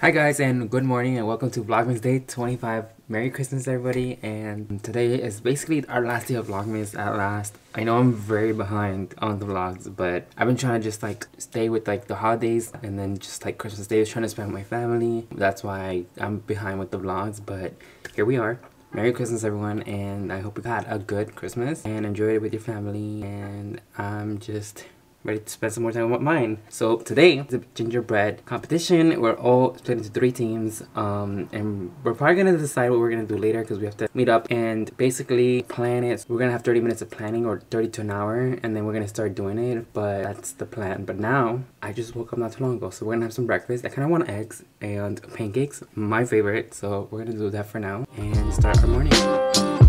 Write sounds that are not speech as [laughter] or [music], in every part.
Hi guys and good morning and welcome to Vlogmas Day 25. Merry Christmas everybody and today is basically our last day of Vlogmas at last. I know I'm very behind on the vlogs but I've been trying to just like stay with like the holidays and then just like Christmas Day is trying to spend with my family. That's why I'm behind with the vlogs but here we are. Merry Christmas everyone and I hope you had a good Christmas and enjoyed it with your family and I'm just ready to spend some more time with mine. So today, the gingerbread competition. We're all split into three teams, um, and we're probably gonna decide what we're gonna do later because we have to meet up and basically plan it. We're gonna have 30 minutes of planning or 30 to an hour, and then we're gonna start doing it. But that's the plan. But now, I just woke up not too long ago, so we're gonna have some breakfast. I kind of want eggs and pancakes, my favorite. So we're gonna do that for now and start our morning.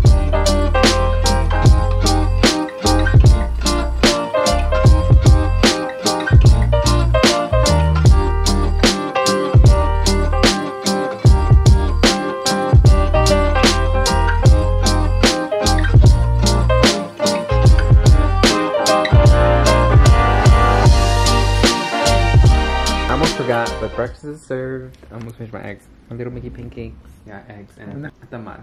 But breakfast is served. I almost finished my eggs. My little Mickey pancakes. Yeah, eggs and tamal.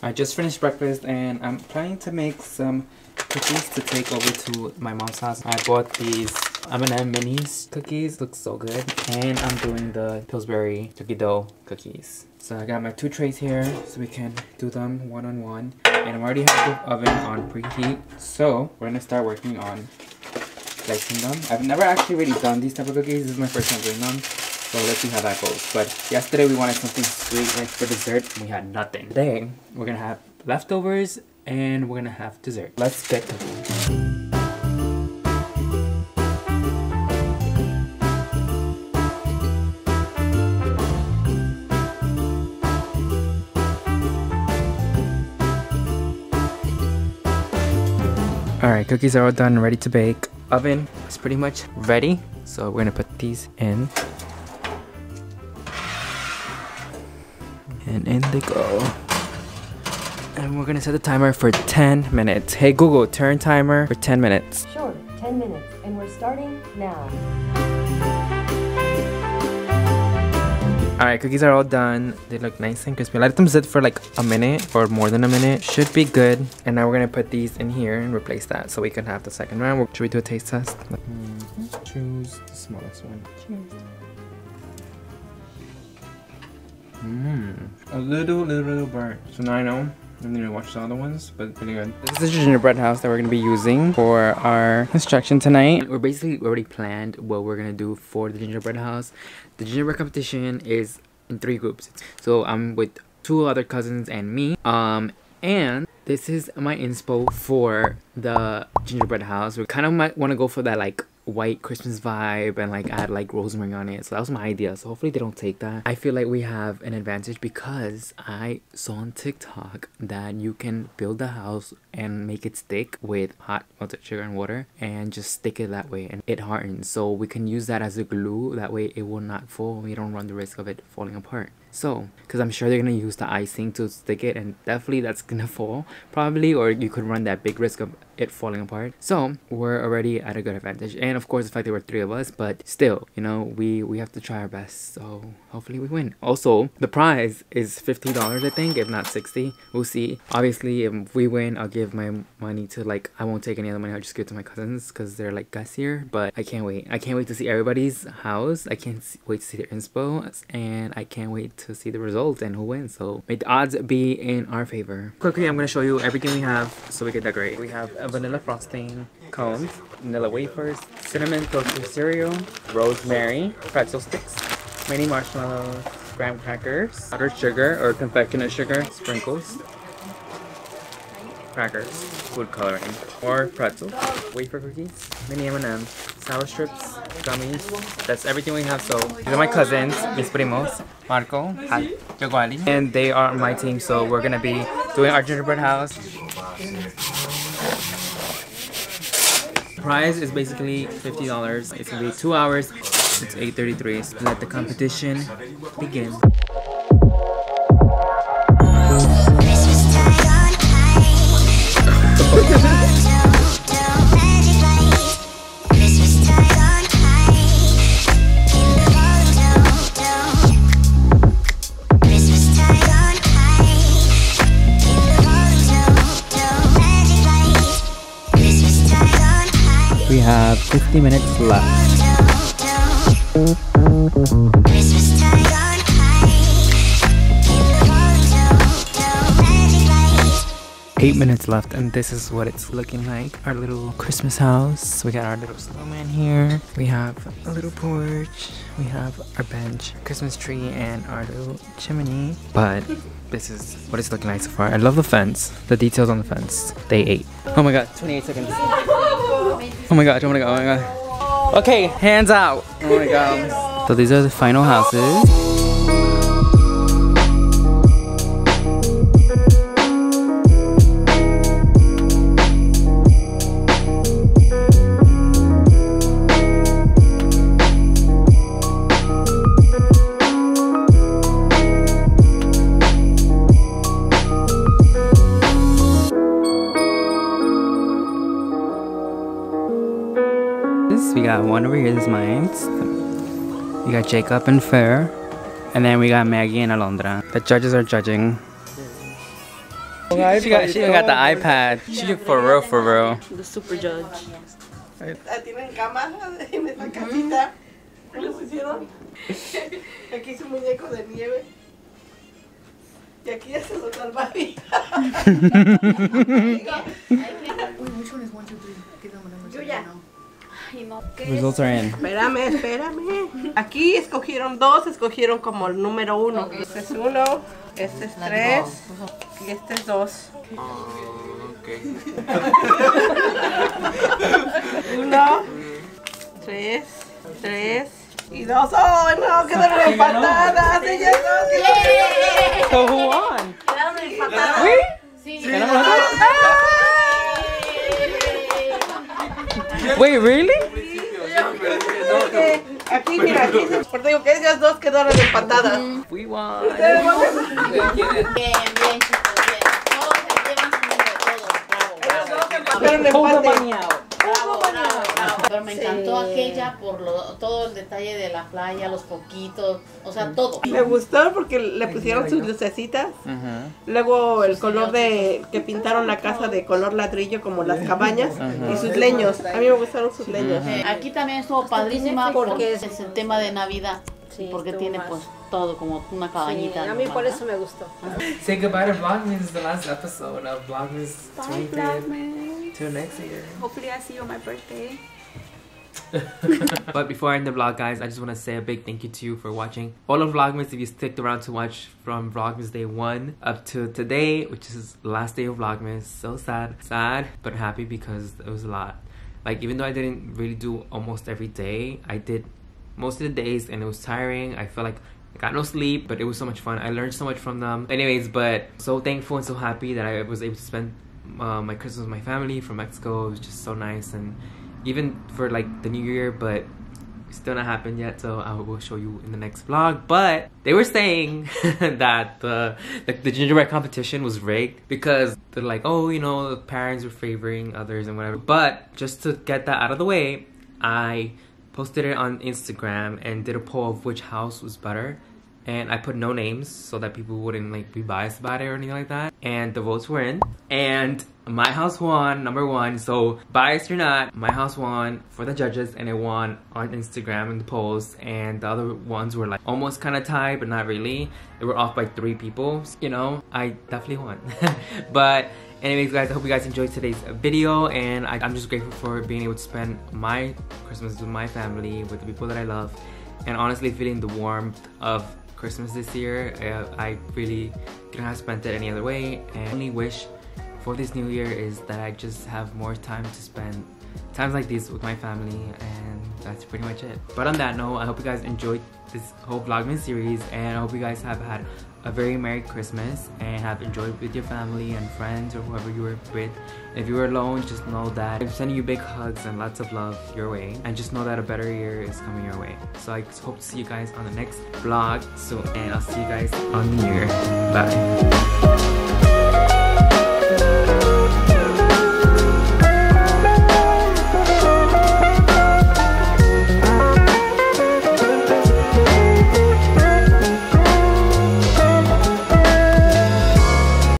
I just finished breakfast and I'm planning to make some cookies to take over to my mom's house. I bought these M&M minis cookies. Looks so good. And I'm doing the Pillsbury cookie dough cookies. So I got my two trays here so we can do them one on one. And I'm already have the oven on preheat. So we're gonna start working on slicing them. I've never actually really done these type of cookies. This is my first time doing them. So let's see how that goes. But yesterday we wanted something sweet like for dessert and we had nothing. Today we're gonna have leftovers and we're gonna have dessert. Let's get cooking. Alright, cookies are all done, ready to bake. Oven is pretty much ready. So we're gonna put these in. And in they go. And we're gonna set the timer for 10 minutes. Hey Google, turn timer for 10 minutes. Sure, 10 minutes. And we're starting now. Alright, cookies are all done. They look nice and crispy. Let them sit for like a minute or more than a minute. Should be good. And now we're gonna put these in here and replace that so we can have the second round. Should we do a taste test? Mm -hmm. Choose the smallest one. Cheers. Mmm. A little, little, little burnt. So now I know I need to watch the other ones, but pretty good. This is the gingerbread house that we're gonna be using for our construction tonight. We're basically already planned what we're gonna do for the gingerbread house. The gingerbread competition is in three groups. So I'm with two other cousins and me. Um, and this is my inspo for the gingerbread house. We kind of might want to go for that like white Christmas vibe and like add like rosemary on it. So that was my idea. So hopefully they don't take that. I feel like we have an advantage because I saw on TikTok that you can build a house and make it stick with hot melted sugar and water and just stick it that way and it hardens. So we can use that as a glue. That way it will not fall. We don't run the risk of it falling apart. So, because I'm sure they're to use the icing to stick it and definitely that's to [laughs] fall probably or you could run that big risk of it falling apart. So we're already at a good advantage. And of course the fact there were three of us, but still, you know, we, we have to try our best. So hopefully we win. Also, the prize is $50 I think, if not 60 We'll see. Obviously, if we win, I'll give my money to like, I won't take any other money. I'll just give it to my cousins because they're like guests here. But I can't wait. I can't wait to see everybody's house. I can't wait to see their inspo. And I can't wait to see the results and who wins. So may the odds be in our favor. Quickly, I'm going to show you everything we have so we can decorate. We have a vanilla frosting cones, vanilla wafers, cinnamon toaster cereal, rosemary, pretzel sticks, mini marshmallows, graham crackers, powdered sugar or confectionate sugar, sprinkles, crackers, food coloring, more pretzels, wafer cookies, mini M&Ms, sour strips, gummies. That's everything we have. So these are my cousins, mis primos, Marco, Jaguali, and they are my team. So we're gonna be doing our gingerbread house. The prize is basically $50. It's gonna be two hours. It's 8.33. So let the competition begin. 50 minutes left. Eight minutes left and this is what it's looking like. Our little Christmas house. We got our little snowman here. We have a little porch. We have our bench, Christmas tree, and our little chimney. But this is what it's looking like so far. I love the fence. The details on the fence. Day eight. Oh my god, 28 seconds. [laughs] Oh my god, oh my god, oh my god. Okay, hands out. Oh my god. So these are the final houses. One over here, this is mine. We got Jacob and Fair. And then we got Maggie and Alondra. The judges are judging. She got, she even got the iPad. She for real, for real. The super judge. Tienen cama en esta casita. ¿Qué le? [laughs] Aquí su muñeco de nieve. Y aquí ya se lo salvaría. [laughs] [laughs] Results are in. Espérame, espérame. Aquí escogieron dos, escogieron como el número uno. Este es uno, este es tres y este es dos. Uno, tres, tres y dos. ¡Oh, no! Quedaron empatadas. Ellas dos. So who won? Quedaron empatadas. Wait, really? Porque Aquí, mira, aquí se por digo que ellas dos quedaron empatadas. We won. Ustedes van a- Bien, bien, chicos, bien. Todos se llevan su número, todos. Bravo, bravo. Quedaron empate. Pero me encantó aquella por lo, todo el detalle de la playa, los poquitos, o sea, todo. Me gustó porque le pusieron sus lucecitas. Luego el color de que pintaron la casa de color ladrillo como las cabañas y sus leños. A mí me gustaron sus leños. Eh, Aquí también estuvo padrísima porque es el tema de Navidad. porque estuvo tiene más. pues todo como una cabañita. a mí por eso me gustó. Say goodbye to Vlogmas. Is the last episode of Vlogmas 25th. Till next year. Hopefully I see you on my birthday. [laughs] but before I end the vlog, guys, I just want to say a big thank you to you for watching all of Vlogmas. If you sticked around to watch from Vlogmas day one up to today, which is the last day of Vlogmas, so sad, sad, but happy because it was a lot. Like even though I didn't really do almost every day, I did most of the days, and it was tiring. I felt like I got no sleep, but it was so much fun. I learned so much from them. Anyways, but so thankful and so happy that I was able to spend uh, my Christmas with my family from Mexico. It was just so nice, and even for like the New Year, but still not happened yet. So I will show you in the next vlog. But they were saying [laughs] that the like the gingerbread competition was rigged because they're like, oh, you know, the parents were favoring others and whatever. But just to get that out of the way, I posted it on Instagram and did a poll of which house was better. And I put no names so that people wouldn't like be biased about it or anything like that. And the votes were in. And my house won, number one. So biased or not, my house won for the judges and it won on Instagram in the polls. And the other ones were like almost kind of tied, but not really. They were off by three people. You know, I definitely won. [laughs] but anyways guys i hope you guys enjoyed today's video and I, i'm just grateful for being able to spend my christmas with my family with the people that i love and honestly feeling the warmth of christmas this year uh, i really couldn't have spent it any other way. And only wish for this new year is that i just have more time to spend times like these with my family and that's pretty much it. But on that note i hope you guys enjoyed this whole vlogmas series and i hope you guys have had a very merry christmas and have enjoyed with your family and friends or whoever you were with. If you were alone just know that i'm sending you big hugs and lots of love your way and just know that a better year is coming your way. So i hope to see you guys on the next vlog. Soon and i'll see you guys on the year. Bye